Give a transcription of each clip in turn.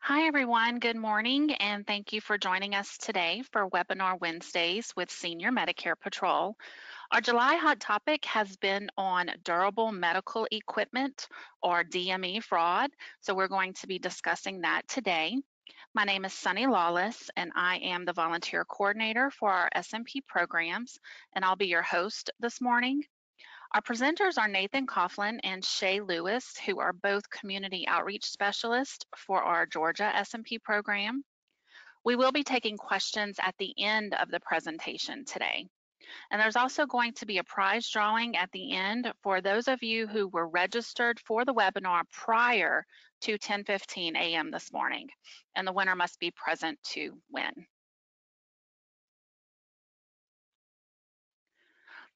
Hi, everyone. Good morning, and thank you for joining us today for Webinar Wednesdays with Senior Medicare Patrol. Our July hot topic has been on durable medical equipment or DME fraud, so we're going to be discussing that today. My name is Sunny Lawless, and I am the volunteer coordinator for our SMP programs, and I'll be your host this morning. Our presenters are Nathan Coughlin and Shay Lewis, who are both community outreach specialists for our Georgia SMP program. We will be taking questions at the end of the presentation today. And there's also going to be a prize drawing at the end for those of you who were registered for the webinar prior to 10:15 a.m. this morning. And the winner must be present to win.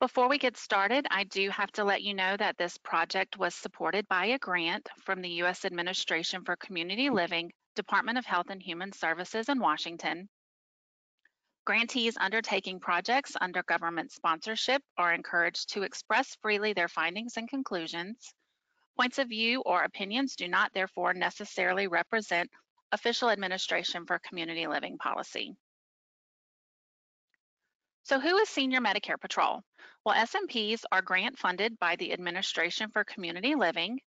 Before we get started, I do have to let you know that this project was supported by a grant from the U.S. Administration for Community Living, Department of Health and Human Services in Washington. Grantees undertaking projects under government sponsorship are encouraged to express freely their findings and conclusions. Points of view or opinions do not therefore necessarily represent official administration for community living policy. So who is Senior Medicare Patrol? Well, SMPs are grant funded by the Administration for Community Living.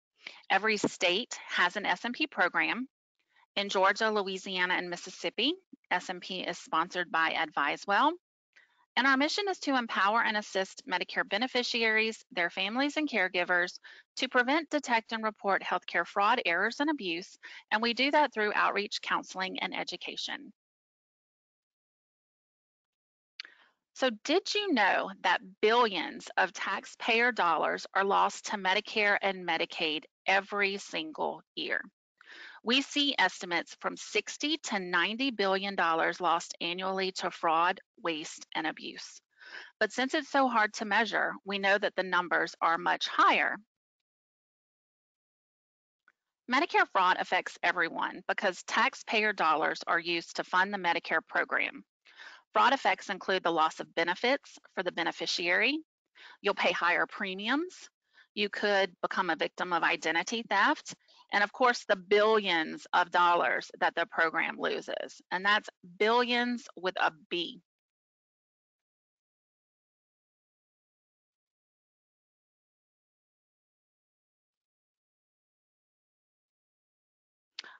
Every state has an SMP program. In Georgia, Louisiana, and Mississippi, SMP is sponsored by AdviseWell. And our mission is to empower and assist Medicare beneficiaries, their families, and caregivers to prevent, detect, and report healthcare fraud, errors, and abuse. And we do that through outreach, counseling, and education. So did you know that billions of taxpayer dollars are lost to Medicare and Medicaid every single year? We see estimates from 60 to 90 billion dollars lost annually to fraud, waste, and abuse. But since it's so hard to measure, we know that the numbers are much higher. Medicare fraud affects everyone because taxpayer dollars are used to fund the Medicare program. Fraud effects include the loss of benefits for the beneficiary. You'll pay higher premiums. You could become a victim of identity theft. And of course, the billions of dollars that the program loses. And that's billions with a B.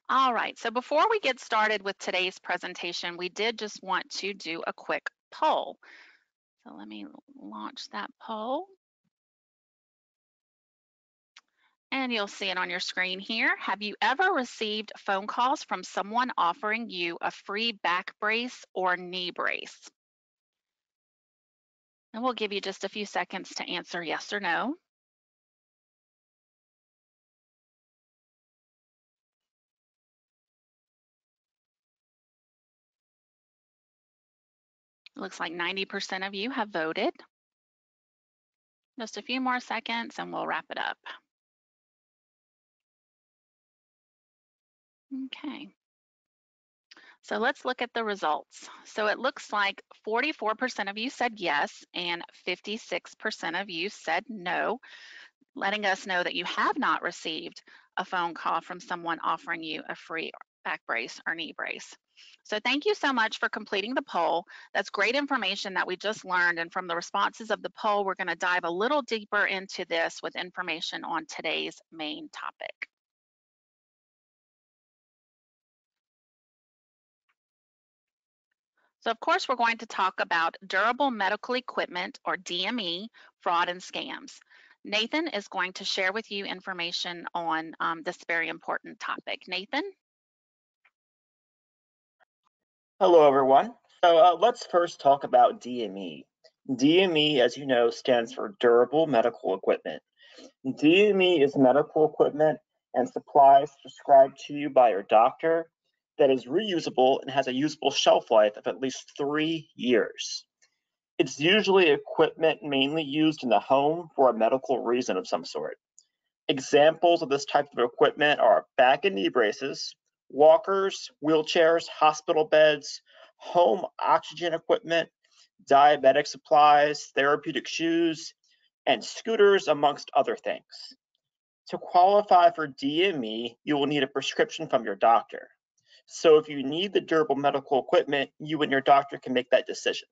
All right, so before we get started with today's presentation, we did just want to do a quick poll. So let me launch that poll. And you'll see it on your screen here. Have you ever received phone calls from someone offering you a free back brace or knee brace? And we'll give you just a few seconds to answer yes or no. It looks like 90% of you have voted. Just a few more seconds and we'll wrap it up. Okay. So let's look at the results. So it looks like 44% of you said yes and 56% of you said no, letting us know that you have not received a phone call from someone offering you a free back brace or knee brace. So thank you so much for completing the poll. That's great information that we just learned. And from the responses of the poll, we're gonna dive a little deeper into this with information on today's main topic. So of course, we're going to talk about durable medical equipment or DME fraud and scams. Nathan is going to share with you information on um, this very important topic. Nathan? Hello, everyone. So uh, let's first talk about DME. DME, as you know, stands for Durable Medical Equipment. DME is medical equipment and supplies prescribed to you by your doctor that is reusable and has a usable shelf life of at least three years. It's usually equipment mainly used in the home for a medical reason of some sort. Examples of this type of equipment are back and knee braces, walkers, wheelchairs, hospital beds, home oxygen equipment, diabetic supplies, therapeutic shoes, and scooters, amongst other things. To qualify for DME, you will need a prescription from your doctor. So if you need the durable medical equipment, you and your doctor can make that decision.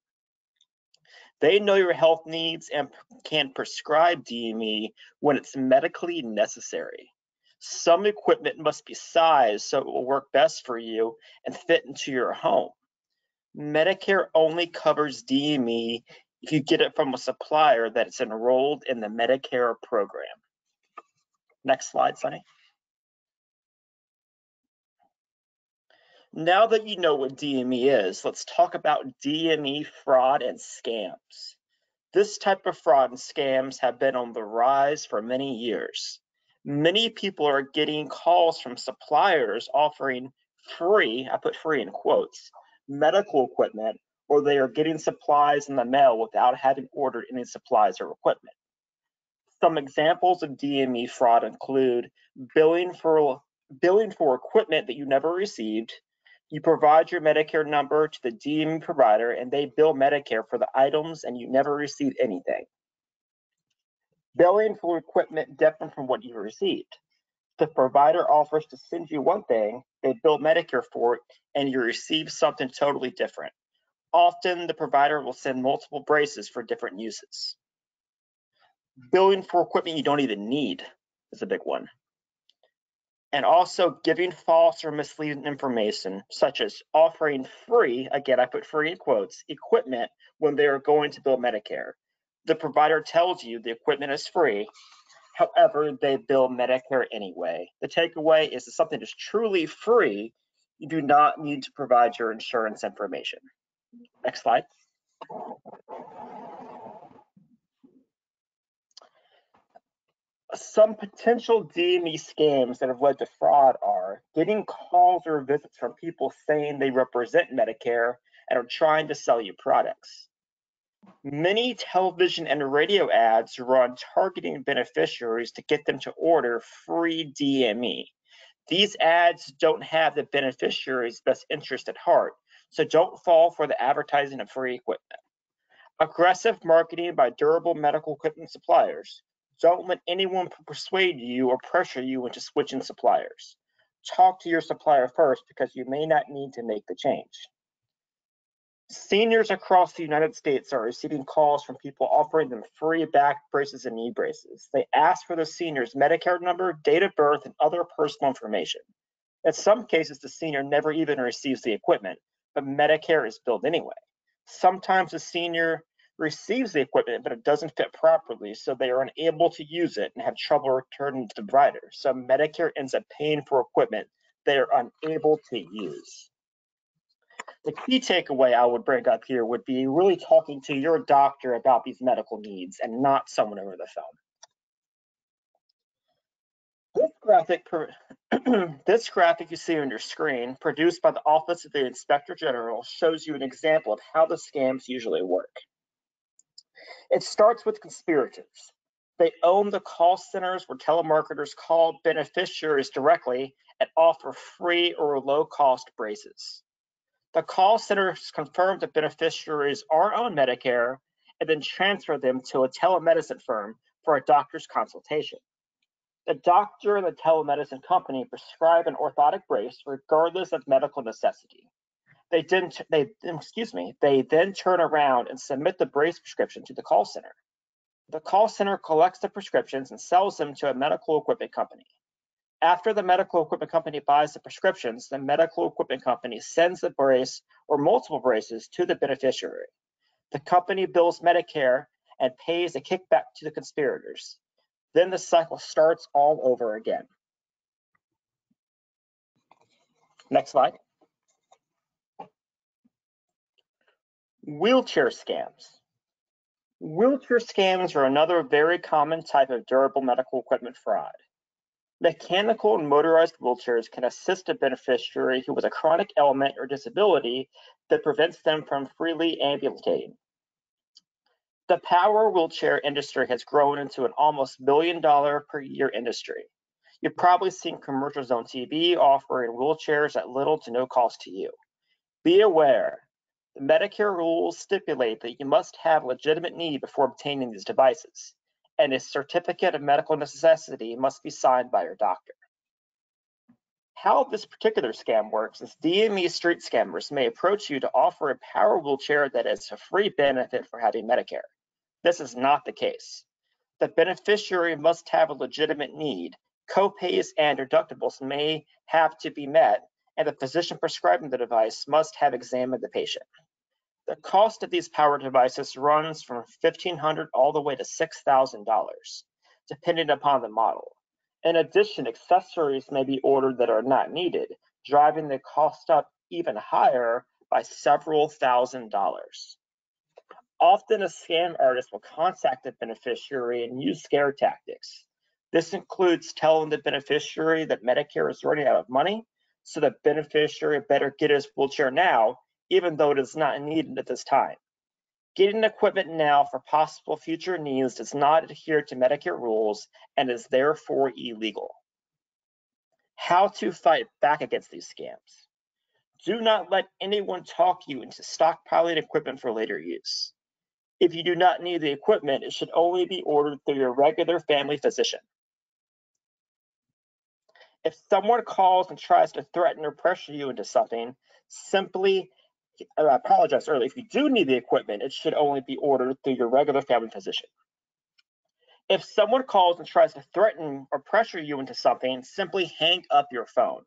They know your health needs and can prescribe DME when it's medically necessary. Some equipment must be sized so it will work best for you and fit into your home. Medicare only covers DME if you get it from a supplier that is enrolled in the Medicare program. Next slide, Sunny. Now that you know what DME is, let's talk about DME fraud and scams. This type of fraud and scams have been on the rise for many years. Many people are getting calls from suppliers offering free, I put free in quotes, medical equipment, or they are getting supplies in the mail without having ordered any supplies or equipment. Some examples of DME fraud include billing for billing for equipment that you never received, you provide your Medicare number to the DME provider and they bill Medicare for the items and you never receive anything. Billing for equipment different from what you received. The provider offers to send you one thing, they bill Medicare for it, and you receive something totally different. Often the provider will send multiple braces for different uses. Billing for equipment you don't even need is a big one and also giving false or misleading information, such as offering free, again, I put free in quotes, equipment when they are going to bill Medicare. The provider tells you the equipment is free, however, they bill Medicare anyway. The takeaway is that something is truly free, you do not need to provide your insurance information. Next slide. some potential DME scams that have led to fraud are getting calls or visits from people saying they represent Medicare and are trying to sell you products. Many television and radio ads run targeting beneficiaries to get them to order free DME. These ads don't have the beneficiary's best interest at heart, so don't fall for the advertising of free equipment. Aggressive marketing by durable medical equipment suppliers don't let anyone persuade you or pressure you into switching suppliers. Talk to your supplier first because you may not need to make the change. Seniors across the United States are receiving calls from people offering them free back braces and knee braces. They ask for the senior's Medicare number, date of birth, and other personal information. In some cases, the senior never even receives the equipment, but Medicare is billed anyway. Sometimes the senior receives the equipment, but it doesn't fit properly, so they are unable to use it and have trouble returning to the provider. So Medicare ends up paying for equipment they are unable to use. The key takeaway I would bring up here would be really talking to your doctor about these medical needs and not someone over the phone. This graphic, this graphic you see on your screen, produced by the Office of the Inspector General, shows you an example of how the scams usually work. It starts with conspirators. They own the call centers where telemarketers call beneficiaries directly and offer free or low cost braces. The call centers confirm that beneficiaries are on Medicare and then transfer them to a telemedicine firm for a doctor's consultation. The doctor and the telemedicine company prescribe an orthotic brace regardless of medical necessity. They didn't. They excuse me. They then turn around and submit the brace prescription to the call center. The call center collects the prescriptions and sells them to a medical equipment company. After the medical equipment company buys the prescriptions, the medical equipment company sends the brace or multiple braces to the beneficiary. The company bills Medicare and pays a kickback to the conspirators. Then the cycle starts all over again. Next slide. Wheelchair scams. Wheelchair scams are another very common type of durable medical equipment fraud. Mechanical and motorized wheelchairs can assist a beneficiary who has a chronic ailment or disability that prevents them from freely ambulating. The power wheelchair industry has grown into an almost billion dollar per year industry. You've probably seen commercials on TV offering wheelchairs at little to no cost to you. Be aware, the Medicare rules stipulate that you must have a legitimate need before obtaining these devices, and a certificate of medical necessity must be signed by your doctor. How this particular scam works is DME street scammers may approach you to offer a power wheelchair that is a free benefit for having Medicare. This is not the case. The beneficiary must have a legitimate need. Co-pays and deductibles may have to be met, and the physician prescribing the device must have examined the patient. The cost of these power devices runs from 1,500 all the way to $6,000, depending upon the model. In addition, accessories may be ordered that are not needed, driving the cost up even higher by several thousand dollars. Often a scam artist will contact the beneficiary and use scare tactics. This includes telling the beneficiary that Medicare is running out of money, so the beneficiary better get his wheelchair now, even though it is not needed at this time. Getting equipment now for possible future needs does not adhere to Medicare rules and is therefore illegal. How to fight back against these scams. Do not let anyone talk you into stockpiling equipment for later use. If you do not need the equipment, it should only be ordered through your regular family physician. If someone calls and tries to threaten or pressure you into something, simply Uh, I apologize earlier. If you do need the equipment, it should only be ordered through your regular family physician. If someone calls and tries to threaten or pressure you into something, simply hang up your phone.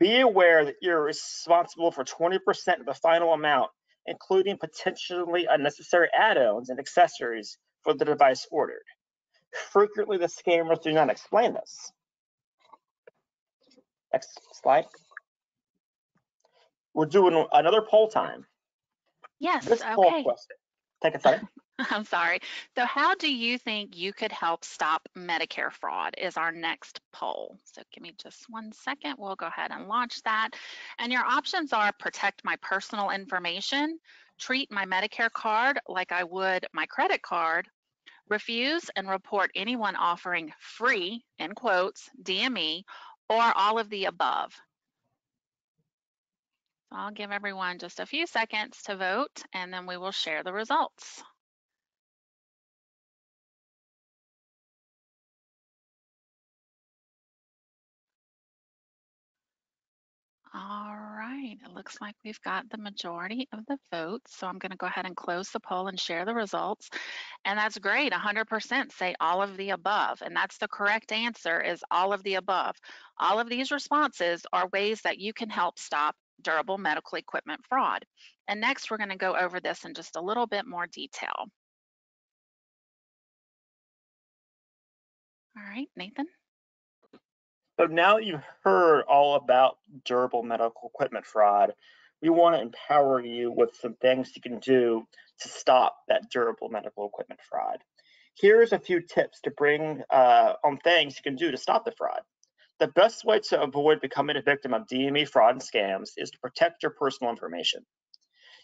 Be aware that you're responsible for 20% of the final amount, including potentially unnecessary add-ons and accessories for the device ordered. Frequently, the scammers do not explain this. Next slide. We're doing another poll time. Yes, This poll okay. question. Take a second. I'm sorry. So how do you think you could help stop Medicare fraud is our next poll. So give me just one second. We'll go ahead and launch that. And your options are protect my personal information, treat my Medicare card like I would my credit card, refuse and report anyone offering free, in quotes, DME, or all of the above. I'll give everyone just a few seconds to vote and then we will share the results. All right, it looks like we've got the majority of the votes. So I'm going to go ahead and close the poll and share the results. And that's great. 100% say all of the above. And that's the correct answer is all of the above. All of these responses are ways that you can help stop durable medical equipment fraud. And next, we're going to go over this in just a little bit more detail. All right, Nathan. So now you've heard all about durable medical equipment fraud, we want to empower you with some things you can do to stop that durable medical equipment fraud. Here's a few tips to bring uh, on things you can do to stop the fraud. The best way to avoid becoming a victim of DME fraud and scams is to protect your personal information.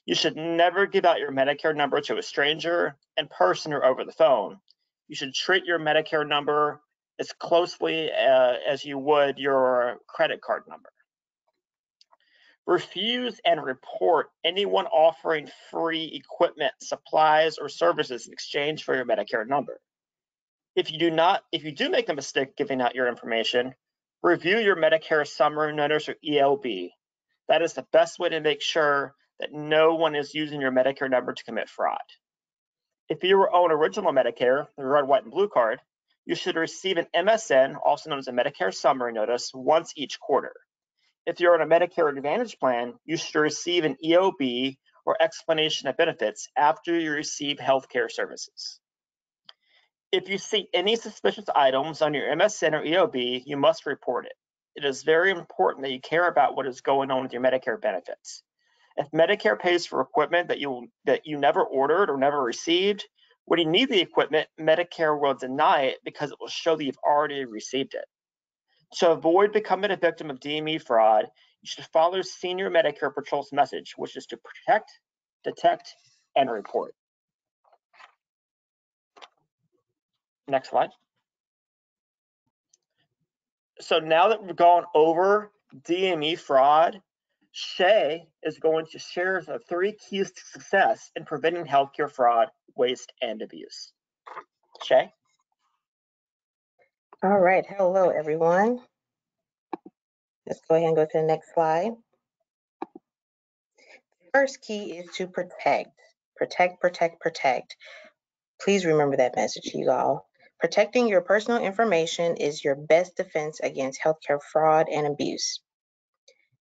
You should never give out your Medicare number to a stranger in person or over the phone. You should treat your Medicare number as closely uh, as you would your credit card number. Refuse and report anyone offering free equipment, supplies, or services in exchange for your Medicare number. If you do not, if you do make the mistake giving out your information, review your Medicare summary notice or EOB. That is the best way to make sure that no one is using your Medicare number to commit fraud. If you own original Medicare, the red, white, and blue card, you should receive an MSN, also known as a Medicare summary notice, once each quarter. If you're on a Medicare Advantage plan, you should receive an EOB or explanation of benefits after you receive healthcare services. If you see any suspicious items on your MSN or EOB, you must report it. It is very important that you care about what is going on with your Medicare benefits. If Medicare pays for equipment that you that you never ordered or never received, when you need the equipment, Medicare will deny it because it will show that you've already received it. To avoid becoming a victim of DME fraud, you should follow Senior Medicare Patrol's message, which is to protect, detect, and report. Next slide. So now that we've gone over DME fraud, Shay is going to share the three keys to success in preventing healthcare fraud, waste, and abuse. Shay? All right, hello everyone. Let's go ahead and go to the next slide. First key is to protect. Protect, protect, protect. Please remember that message, you all. Protecting your personal information is your best defense against healthcare fraud and abuse.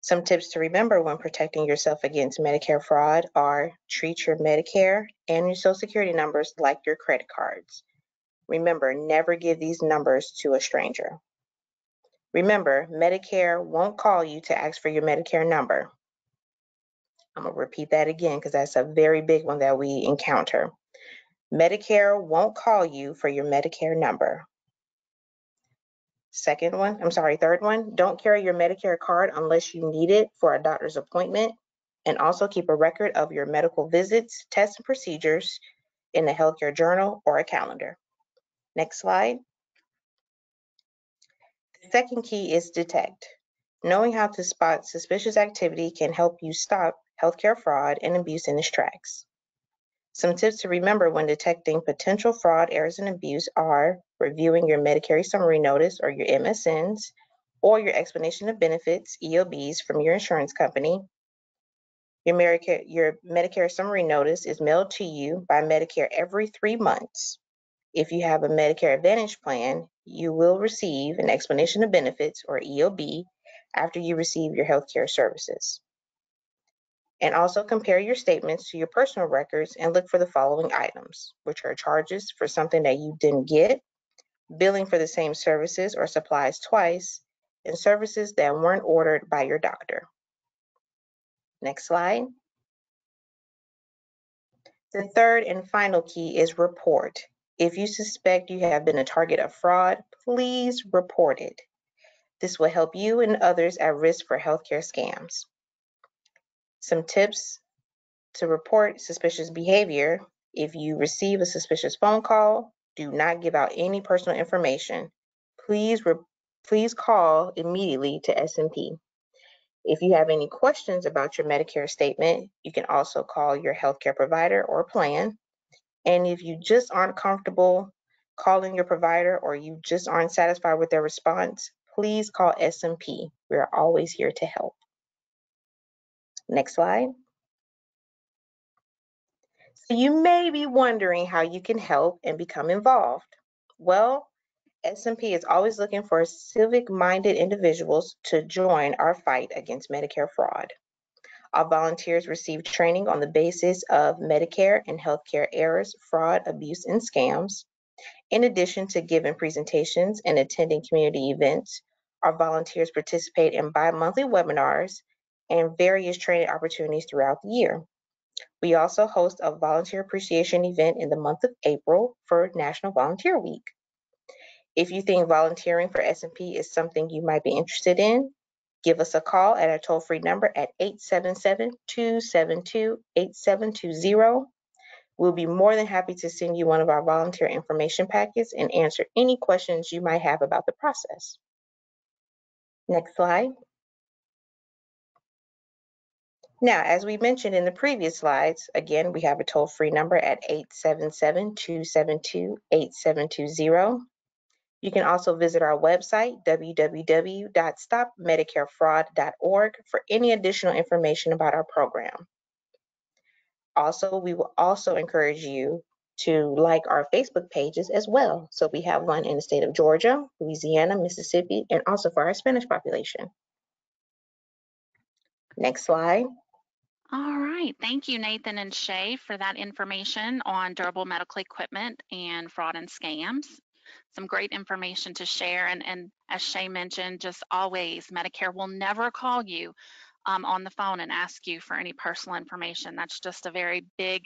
Some tips to remember when protecting yourself against Medicare fraud are treat your Medicare and your Social Security numbers like your credit cards. Remember, never give these numbers to a stranger. Remember, Medicare won't call you to ask for your Medicare number. I'm going to repeat that again because that's a very big one that we encounter. Medicare won't call you for your Medicare number. Second one, I'm sorry, third one, don't carry your Medicare card unless you need it for a doctor's appointment. And also keep a record of your medical visits, tests, and procedures in a healthcare journal or a calendar. Next slide. The second key is detect. Knowing how to spot suspicious activity can help you stop healthcare fraud and abuse in its tracks. Some tips to remember when detecting potential fraud, errors, and abuse are reviewing your Medicare summary notice or your MSNs, or your explanation of benefits, EOBs, from your insurance company. Your Medicare, your Medicare summary notice is mailed to you by Medicare every three months. If you have a Medicare Advantage plan, you will receive an explanation of benefits or EOB after you receive your healthcare services and also compare your statements to your personal records and look for the following items, which are charges for something that you didn't get, billing for the same services or supplies twice, and services that weren't ordered by your doctor. Next slide. The third and final key is report. If you suspect you have been a target of fraud, please report it. This will help you and others at risk for healthcare scams. Some tips to report suspicious behavior. If you receive a suspicious phone call, do not give out any personal information. Please, please call immediately to SMP. If you have any questions about your Medicare statement, you can also call your healthcare provider or plan. And if you just aren't comfortable calling your provider or you just aren't satisfied with their response, please call SMP. We are always here to help. Next slide. So you may be wondering how you can help and become involved. Well, SMP is always looking for civic-minded individuals to join our fight against Medicare fraud. Our volunteers receive training on the basis of Medicare and healthcare errors, fraud, abuse, and scams. In addition to giving presentations and attending community events, our volunteers participate in bi-monthly webinars and various training opportunities throughout the year. We also host a volunteer appreciation event in the month of April for National Volunteer Week. If you think volunteering for SMP is something you might be interested in, give us a call at our toll-free number at 877-272-8720. We'll be more than happy to send you one of our volunteer information packets and answer any questions you might have about the process. Next slide. Now, as we mentioned in the previous slides, again, we have a toll-free number at 877-272-8720. You can also visit our website, www.stopmedicarefraud.org for any additional information about our program. Also, we will also encourage you to like our Facebook pages as well. So we have one in the state of Georgia, Louisiana, Mississippi, and also for our Spanish population. Next slide. All right. Thank you, Nathan and Shay, for that information on durable medical equipment and fraud and scams. Some great information to share. And, and as Shay mentioned, just always, Medicare will never call you um, on the phone and ask you for any personal information. That's just a very big,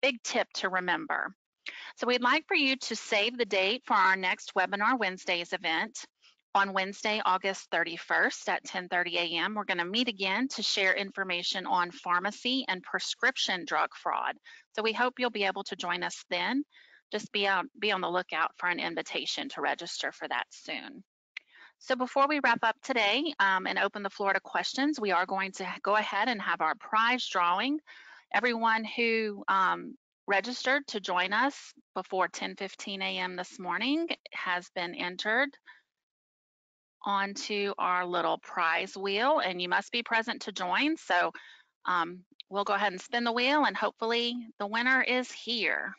big tip to remember. So we'd like for you to save the date for our next Webinar Wednesdays event on Wednesday, August 31st at 10:30 a.m. We're going to meet again to share information on pharmacy and prescription drug fraud. So we hope you'll be able to join us then. Just be out, be on the lookout for an invitation to register for that soon. So before we wrap up today um, and open the floor to questions, we are going to go ahead and have our prize drawing. Everyone who um, registered to join us before 10:15 a.m. this morning has been entered onto our little prize wheel and you must be present to join. So um, we'll go ahead and spin the wheel and hopefully the winner is here.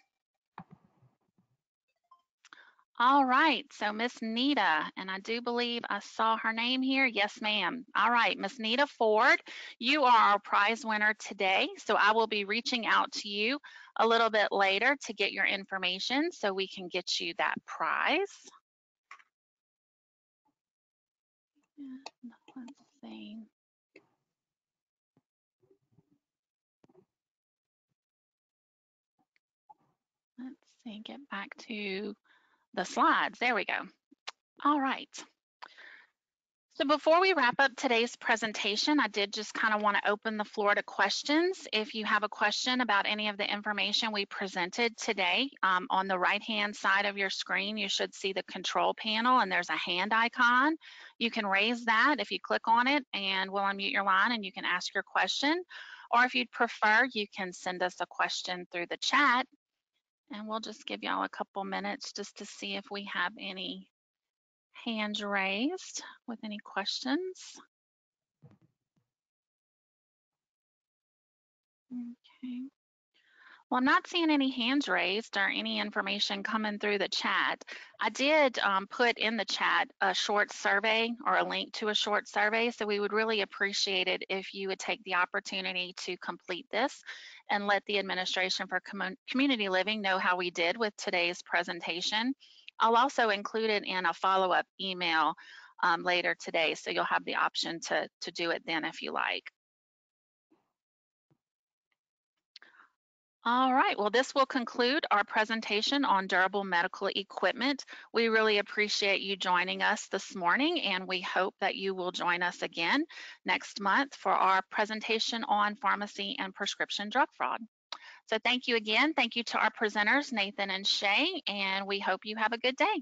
All right, so Miss Nita, and I do believe I saw her name here. Yes, ma'am. All right, Miss Nita Ford, you are our prize winner today. So I will be reaching out to you a little bit later to get your information so we can get you that prize. Let's see. Get back to the slides. There we go. All right. So before we wrap up today's presentation, I did just kind of want to open the floor to questions. If you have a question about any of the information we presented today, um, on the right-hand side of your screen, you should see the control panel and there's a hand icon. You can raise that if you click on it and we'll unmute your line and you can ask your question. Or if you'd prefer, you can send us a question through the chat and we'll just give y'all a couple minutes just to see if we have any hands raised with any questions. Okay. Well, I'm not seeing any hands raised or any information coming through the chat. I did um, put in the chat a short survey or a link to a short survey, so we would really appreciate it if you would take the opportunity to complete this and let the Administration for Com Community Living know how we did with today's presentation. I'll also include it in a follow-up email um, later today, so you'll have the option to, to do it then if you like. All right, well, this will conclude our presentation on durable medical equipment. We really appreciate you joining us this morning, and we hope that you will join us again next month for our presentation on pharmacy and prescription drug fraud. So thank you again. Thank you to our presenters, Nathan and Shay, and we hope you have a good day.